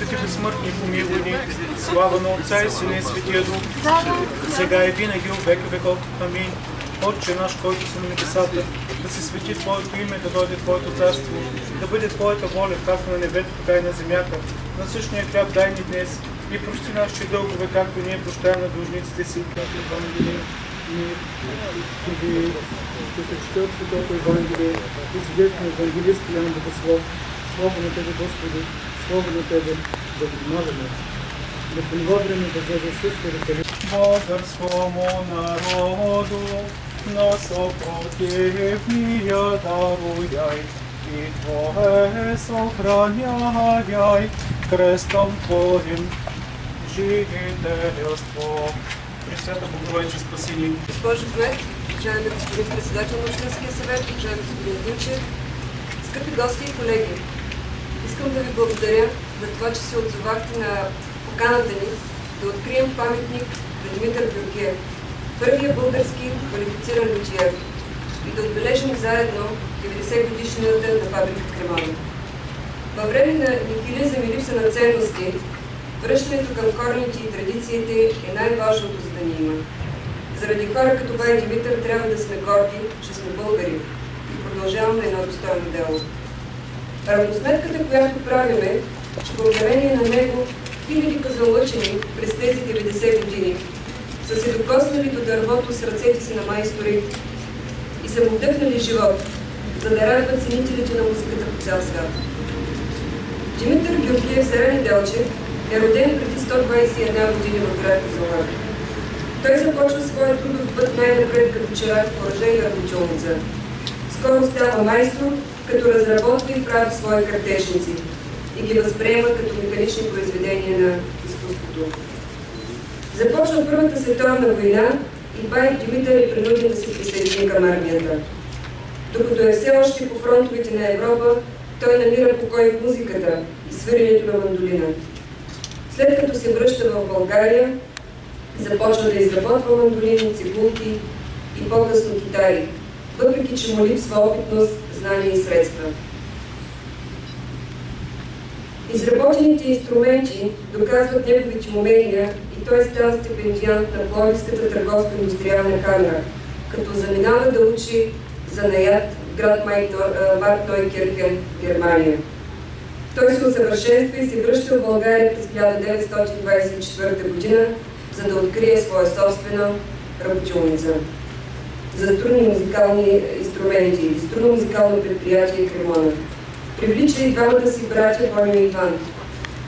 свети безсмъртни помилуй ни, слава на Отца и Сина и Светия Дух, сега и винаги, в века веков. Амин. Отче наш, който си на небесата, да се свети Твоето име, да дойде Твоето царство, да бъде Твоята воля, както на небето, така и на земята. На същия хляб дай ни днес и прости нашите дългове, както ние прощаем на дължниците си. Ще се чете от Святото Евангелие и свидетелство на Евангелист Ян Богослов. Слава на Тебе, Господи, слава на Тебе, да внимаваме. Да помогнем да за всичко да се Българскому народу на сопротивния даруяй и Твое сохраняй крестом Твоим жителство. Пресвята Богородиче, спаси ни. Госпожо Кмет, уважаеми господин председател на Общинския съвет, уважаеми господин Димчев, скъпи гости и колеги, искам да ви благодаря за това, че се отзовахте на поканата ни да открием паметник на Димитър Георгиев, първия български квалифициран лютиер и да отбележим заедно 90 годишнината на фабрика Кремона. Във време на нихилизъм и липса на ценности, връщането към корените и традициите е най-важното за да ни има. Заради хора като Бай Димитър трябва да сме горди, че сме българи и продължаваме едно достойно дело. Равносметката, която правиме, че благодарение на него хиляди казалъчени през тези 90 години са се докоснали до дървото с ръцете си на майстори и са му вдъхнали живот, за да радват ценителите на музиката по цял свят. Димитър Георгиев Зелени Делчев е роден преди 121 години в град Казалак. Той започва своя трудов път най-напред като черак в оръжение работилница. Скоро става майстор, като разработва и прави свои картежници и ги възприема като механични произведения на изкуството. Започва Първата световна война и бай Димитър е принуден да се присъедини към армията. Докато е все още по фронтовете на Европа, той намира покой в музиката и свиренето на мандолина. След като се връща в България, започва да изработва мандолини, цигулки и по-късно китари, въпреки че му липсва опитност, знания и средства. Изработените инструменти доказват неговите умения и той става стипендиант на Пловдивската търговско-индустриална камера, като заминава да учи за наят в град Марк Нойкерхен, Германия. Той се усъвършенства и се връща в България през 1924 година, за да открие своя собствена работилница за струнни музикални инструменти струнно музикално предприятие Кремона. Привлича и двамата си братя Боня и Иван,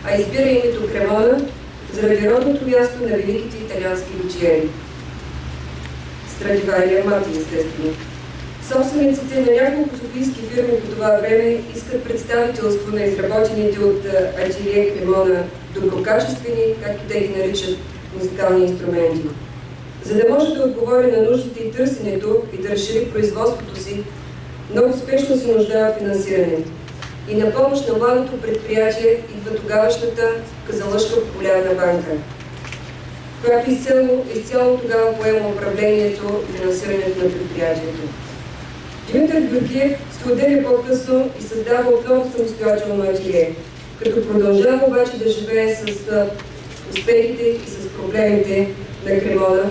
а избира името Кремона заради родното място на великите италиански личиери. Страдивари Амати, естествено. Собствениците на няколко софийски фирми по това време искат представителство на изработените от ателие Кремона доброкачествени, както те ги наричат, музикални инструменти. За да може да отговори на нуждите и търсенето и да разшири производството си, много спешно се нуждае от финансиране. И на помощ на младото предприятие идва тогавашната Казалъшка популярна банка, която изцяло, изцяло тогава поема управлението и финансирането на предприятието. Димитър Георгиев се отделя по-късно и създава отново самостоятелно ателие, като продължава обаче да живее с успехите и с проблемите на Кремона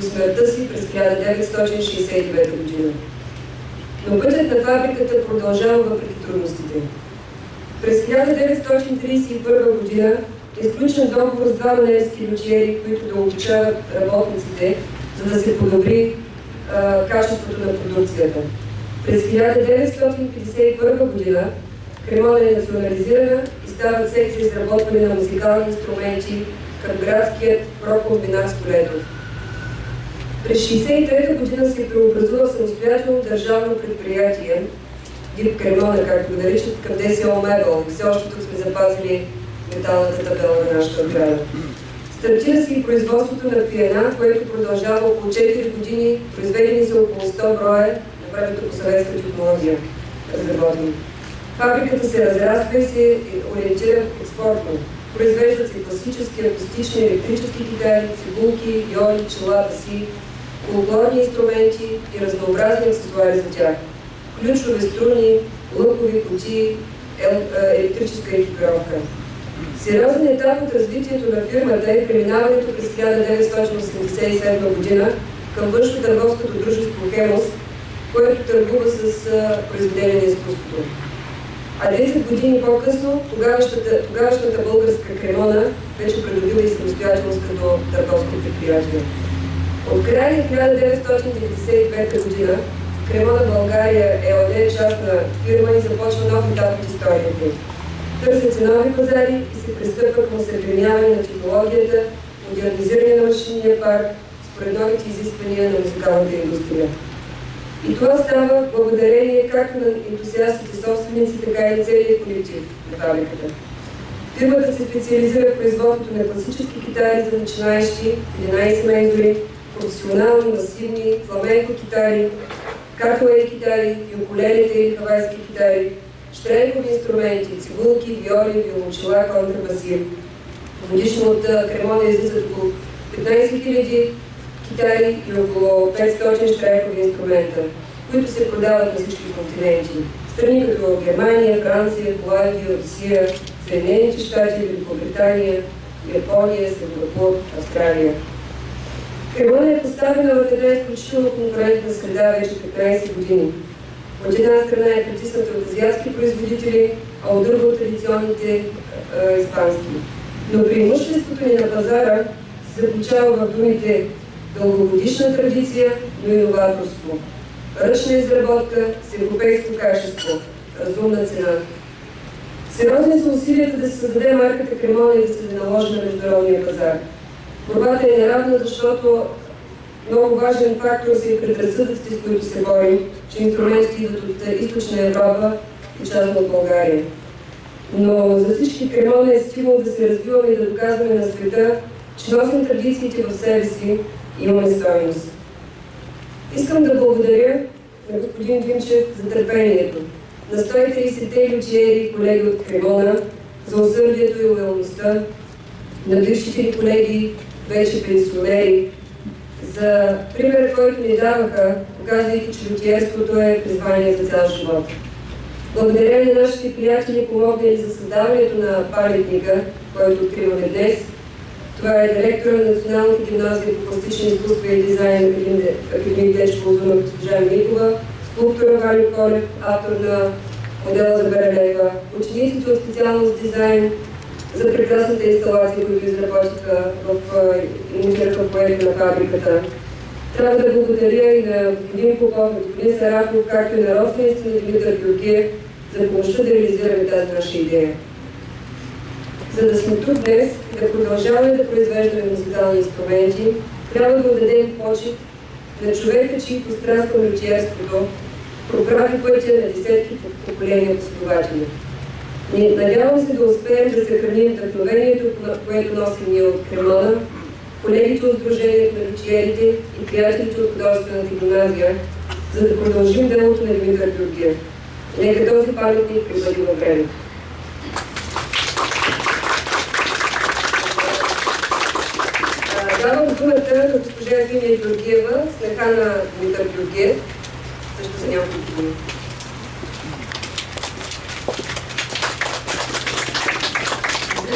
до смъртта си през 1969 година. Но пътят на фабриката продължава въпреки трудностите. През 1931 година е изключен договор с два немски лючери, които да обучават работниците, за да се подобри а, качеството на продукцията. През 1951 година Кремона е национализирана и става за изработване на музикални инструменти към градският прокомбинат Столетов. През 1963 година се преобразува самостоятелно държавно предприятие, Дип Кремона, както го наричат, към ДСО Мебел. Все още тук сме запазили металната табела на нашата отбрана. Стартира се и производството на пиена, което продължава около 4 години. Произведени са около 100 броя на времето по съветска технология. Разработени. Фабриката се разраства и се ориентира експортно. Произвеждат се класически, акустични, електрически китари, цигулки, виоли, чела, баси, фолклорни инструменти и разнообразни аксесуари за тях. Ключове струни, лъкови кутии, електрическа екипировка. Сериозен етап от развитието на фирмата е преминаването през 1987 година към външно-търговското дружество Хемос, което търгува с произведение на изкуството. А 10 години по-късно тогавашната българска кремона вече придобила и самостоятелност като търговско предприятие. От края на 1995 година Кремона България е ОД частна фирма и започва нов етап от историята Търсят се нови пазари и се пристъпва към съхраняване на технологията, модернизиране на машинния парк, според новите изисквания на музикалната индустрия. И това става благодарение както на ентусиастите собственици, така и на целият колектив на фабриката. Фирмата се специализира в производството на класически китари за начинаещи, 11 мендори, професионални, масивни, фламенко китари, катуей китари, юкулелите или хавайски китари, штренкови инструменти, цигулки, виоли, виолончела, контрабаси. Годишно от Кремона излизат около 15 000 китари и около 500 штрайкови инструмента, които се продават на всички континенти. Страни като Германия, Франция, Холандия, Русия, Съединените щати, Великобритания, Япония, Сингапур, Австралия. Кремона е поставена в една изключително конкурентна среда вече 15 години. От една страна е притисната от азиатски производители, а от друга от традиционните а, испански. Но преимуществото ни на пазара се заключава в думите дългогодишна традиция, но и новаторство. Ръчна изработка с европейско качество, разумна цена. Сериозни са усилията да се създаде марката Кремона и да се наложи на международния пазар. Борбата е неравна, защото много важен фактор са и предразсъдъците, с които се борим, че инструментите идват от източна Европа и част от България. Но за всички Кремона е стимул да се развиваме и да доказваме на света, че носим традициите в себе си имаме стойност. Искам да благодаря на господин Димчев за търпението, на 130-те лючери колеги от Кремона, за усърдието и лоялността, на бившите колеги, вече пенсионери, за пример, който ни даваха, показвайки, че лютиерството е призвание за цял живот. Благодаря на нашите приятели, помогнали за създаването на паметника, който откриваме днес – това е директора на Националната гимназия по пластични изкуства и дизайн Академик Дечко Озуна госпожа Микова, скулптора Валю Колев, автор на модела за Берелева, учениците от специалност дизайн за прекрасната инсталация, които изработиха в имитираха в проекта на фабриката. Трябва да благодаря и на господин Попов, господин Сарафов, както и на родствениците на Димитър Георгиев за помощта да реализираме тази наша идея. За да сме тук днес и да продължаваме да произвеждаме музикални инструменти, трябва да отдадем почет на човека, чието страст към лютиерството проправи пътя на десетки поколения последователи. Надявам се да успеем да съхраним вдъхновението, което носим ние от Кремона, колегите от Сдружението на лютиерите и приятелите от художествената гимназия, за да продължим делото на Димитър Георгиев. Нека този паметник прибъде във времето. Давам думата на госпожа Евгения Георгиева, снаха на Дмитър Георгиев, също за няколко думи.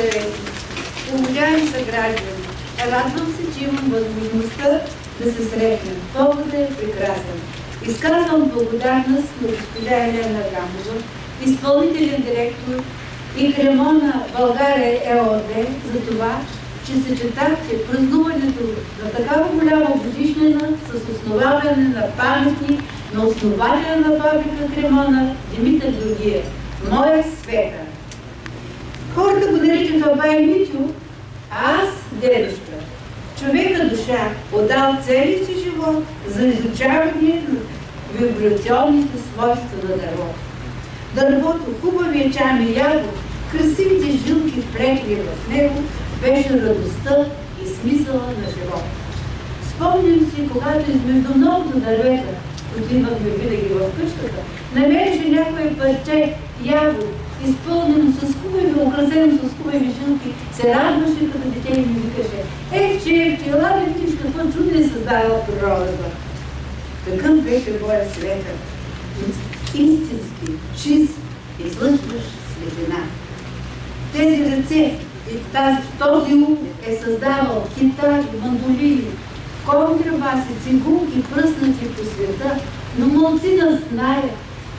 Здравейте! Уважаеми съграждани, радвам се, че имам възможността да се срещнем. Поводът е прекрасен. Изказвам благодарност на госпожа Елена Гамова, изпълнителен директор и Кремона България ЕОД за това, че съчетахте празнуването на такава голяма годишнина с основаване на паметник на основателя на фабрика Кремона Димитър Георгиев, моя света. Хората го наричаха Бай Митю, а аз дедушка. Човека душа отдал целия си живот за изучаване на вибрационните свойства на дървото. Дървото, хубавия чам и ягод, красивите жилки вплетли в него, беше радостта и смисъла на живота. Спомням си, когато измежду многото дървета, които имахме винаги в къщата, намереше някое парче ягод, изпълнено с хубави, украсено с хубави жилки, се радваше като дете и ми викаше Евче, Евче, ела да видиш какво чудо е създава природата. Такъв беше моя света. Истински, чист, излъчващ светлина. тези ръце и тази, този ум е създавал китари, мандолини, контрабаси, цигулки, пръснати по света, но малцина знаят,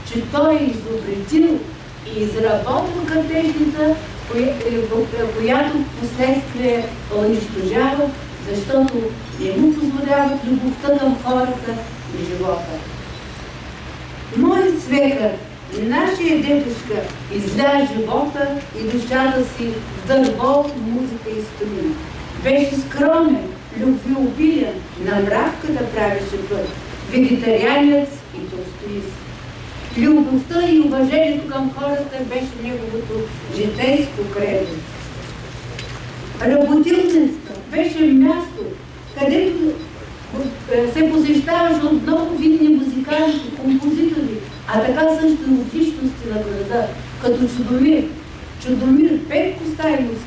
че той е изобретил и изработил картежница, която в последствие унищожава, защото не му позволяват любовта към хората и живота. Моят свекър, нашия дедушка, изля живота и душата си в дърво, музика и струни. Беше скромен, любвеобилен, на мравката правеше път, вегетарианец и толстоист. Любовта и уважението към хората беше неговото житейско кредо. Работилницата беше място, където се посещаваше от много видни музиканти, композитори, а така също и от личности на града, като Чудомир, Чудомир Петко Стайлов,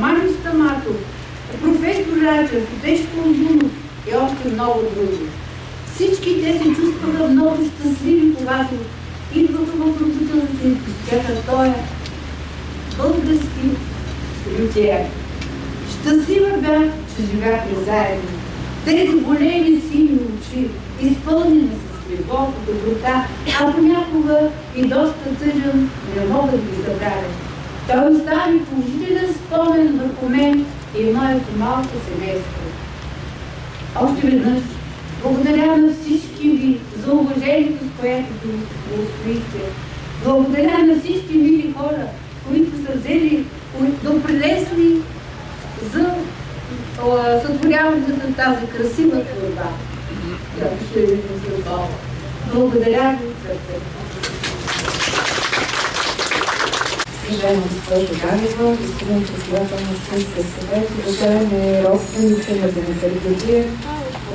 Маню Стаматов, професор Рачев, Дечко Озунов и още много други. Всички те се чувстваха много щастливи, когато идваха в родителите и пустяха този български лютиер. Щастлива бях, че живяхме заедно. Тези големи сини очи, изпълнени с любов, доброта, а понякога и доста тъжен, не мога да ги забравя. Той остави положителен спомен върху мен и моето малко семейство. Още веднъж благодаря на всички ви за уважението, с което го устоихте. Благодаря на всички мили хора, които са взели, допринесли за сътворяването на тази красива творба, която ще ви Благодаря ви от сърце. Уважаема госпожо Ганева, господин председател на Общинския съвет, уважаеми родственици на Димитър Георгиев,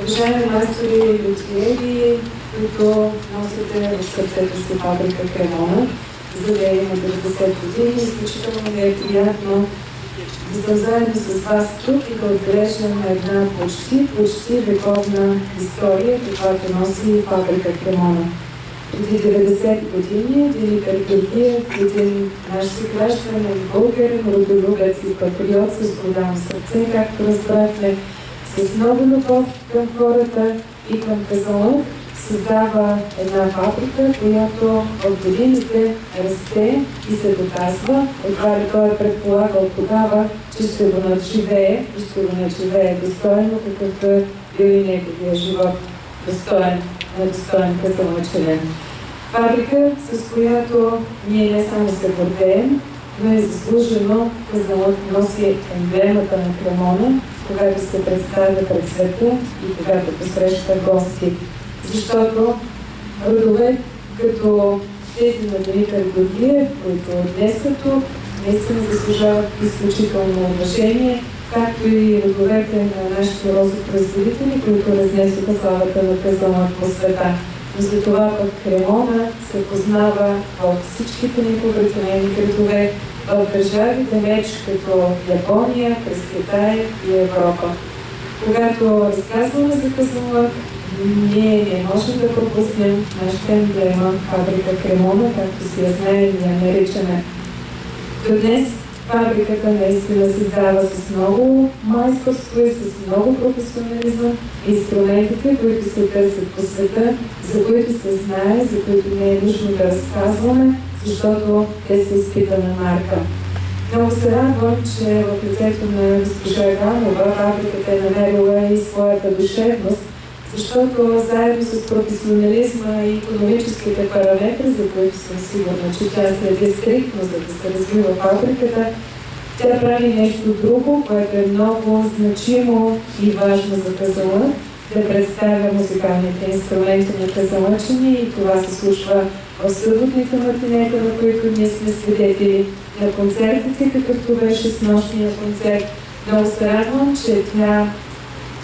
Уважаеми мастери и лютиери, които носите в сърцето си фабрика Кремона, за да има 90 години, изключително ми е приятно да съм заедно с вас тук и да отбележим една почти, почти вековна история, каквато носи фабрика Кремона. Преди 90 години Димитър Георгиев, един наш съгражданин, българин, родолюбец и патриот с голямо сърце, както разбрахме, с много любов към хората и към Казанлък създава една фабрика, която в годините расте и се доказва. Едва ли той е предполагал тогава, че ще го надживее и ще го надживее достойно, какъвто е бил и неговия живот. Достоен, недостоен казалъчелен. Фабрика, с която ние не само се гордеем, но и заслужено Казанлък носи емблемата на Кремона, когато се представя пред света и когато посреща гости. Защото родове като тези на Димитър Гордиев, които днес тук, наистина заслужават изключително уважение, както и родовете на нашите розопроизводители, които разнесоха славата на Казана по света. Но за това пък Кремона се познава във всичките ни побратимени градове, в държавите меч като Япония, през Китай и Европа. Когато разказваме за Казанлък, ние не можем да пропуснем нашата емблема фабрика Кремона, както си я знаем и я наричаме. До днес фабриката наистина се дава с много майсторство и с много професионализъм. Инструментите, които се търсят по света, за които се знае, за които не е нужно да разказваме, защото те са изпитана марка. Много се радвам, че в лицето на госпожа Иванова фабриката е намерила и своята душевност, защото заедно с професионализма и економическите параметри, за които съм сигурна, че тя следи стриктно, за да се развива фабриката, тя прави нещо друго, което е много значимо и важно за казала, да представя музикалните инструменти на казалъчени и това се случва в съботните мартинета, на които ние сме свидетели на концертите, какъвто беше с нощния концерт. Много се радвам, че тя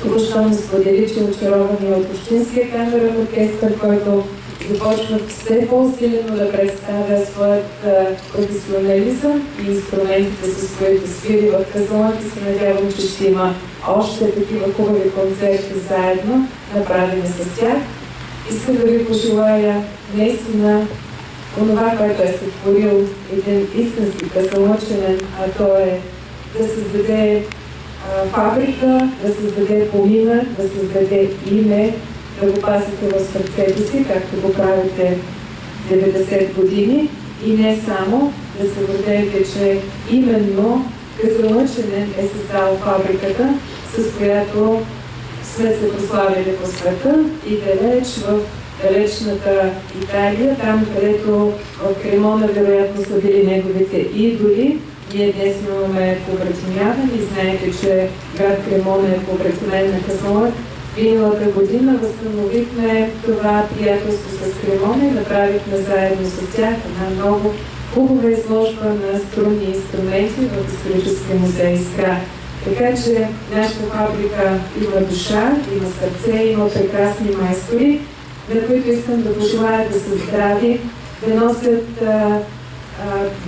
току-що ми сподели, че е очаровани от Общинския камерен оркестър, който започва все по-усилено да представя своят професионализъм и инструментите, с които свири в Казалък и се надявам, че ще има още такива хубави концерти заедно, направени с тях. Искам да ви пожелая наистина онова, което е сътворил един истински късалъченен, а то е да създаде фабрика, да създаде поминък, да създаде име, да го пазите в сърцето си, както го правите 90 години и не само да се гордеете, че именно Казалъченен е създал фабриката, с която сме се прославили по света и далеч в далечната Италия, там където в Кремона вероятно са били неговите идоли. Ние днес имаме побратимяване и знаете, че град Кремона е побратимен на Казалък. Миналата година възстановихме това приятелство с Кремона и направихме заедно с тях една много хубава изложба на струнни инструменти в историческия музей Искра. Така че нашата фабрика има душа, има сърце, има прекрасни майстори, на които искам да пожелая да са здрави, да носят а, а,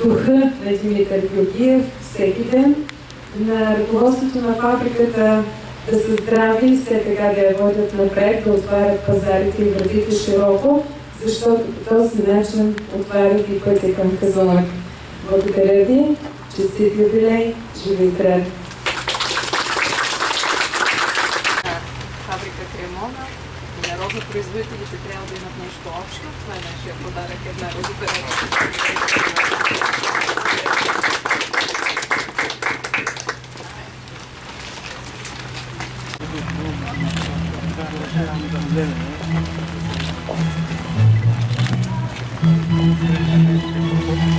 духа на Димитър Георгиев всеки ден, на ръководството на фабриката да са здрави и все така да я водят напред, да отварят пазарите и вратите широко, защото по този начин отварят и пътя към Казанлък. Благодаря ви, честит юбилей, живи и здрави! 我是这样准备的。